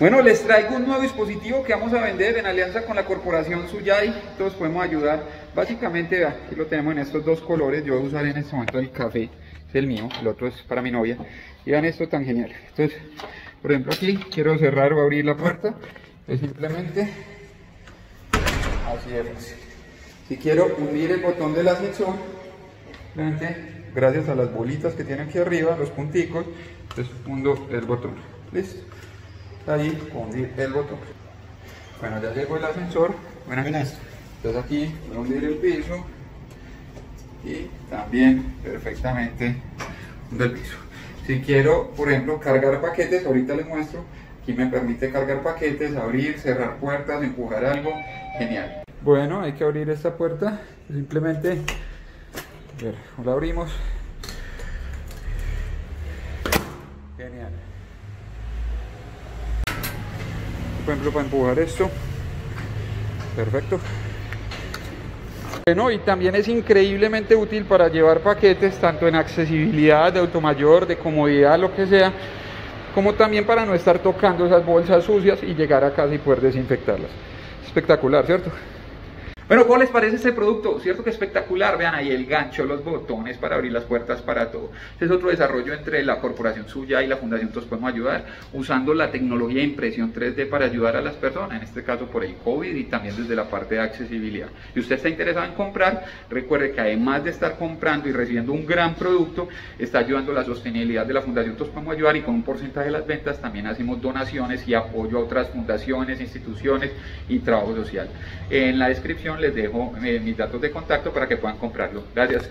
Bueno, les traigo un nuevo dispositivo que vamos a vender en alianza con la corporación Suyai. Todos podemos ayudar. Básicamente, aquí lo tenemos en estos dos colores. Yo voy a usar en este momento el café, es el mío, el otro es para mi novia. Y vean esto tan genial. Entonces, por ejemplo, aquí quiero cerrar o abrir la puerta. Es simplemente así fácil. Si quiero hundir el botón del ascensor, simplemente gracias a las bolitas que tiene aquí arriba, los punticos, entonces hundo el botón. Listo ahí hundir el botón. Bueno, ya llegó el ascensor. Bueno, entonces aquí voy a hundir el piso y también perfectamente del piso. Si quiero, por ejemplo, cargar paquetes, ahorita les muestro, aquí me permite cargar paquetes, abrir, cerrar puertas, empujar algo, genial. Bueno, hay que abrir esta puerta, simplemente, a ver, la abrimos. Genial. Por ejemplo para empujar esto. Perfecto. Bueno y también es increíblemente útil para llevar paquetes tanto en accesibilidad de automayor de comodidad lo que sea como también para no estar tocando esas bolsas sucias y llegar a casa y poder desinfectarlas. Espectacular cierto bueno, ¿cómo les parece este producto? ¿Cierto que espectacular? Vean ahí el gancho, los botones para abrir las puertas para todo. Este es otro desarrollo entre la corporación suya y la Fundación Todos Podemos Ayudar, usando la tecnología de impresión 3D para ayudar a las personas, en este caso por el COVID y también desde la parte de accesibilidad. Si usted está interesado en comprar, recuerde que además de estar comprando y recibiendo un gran producto, está ayudando la sostenibilidad de la Fundación Todos Podemos Ayudar y con un porcentaje de las ventas también hacemos donaciones y apoyo a otras fundaciones, instituciones y trabajo social. En la descripción les dejo eh, mis datos de contacto para que puedan comprarlo. Gracias.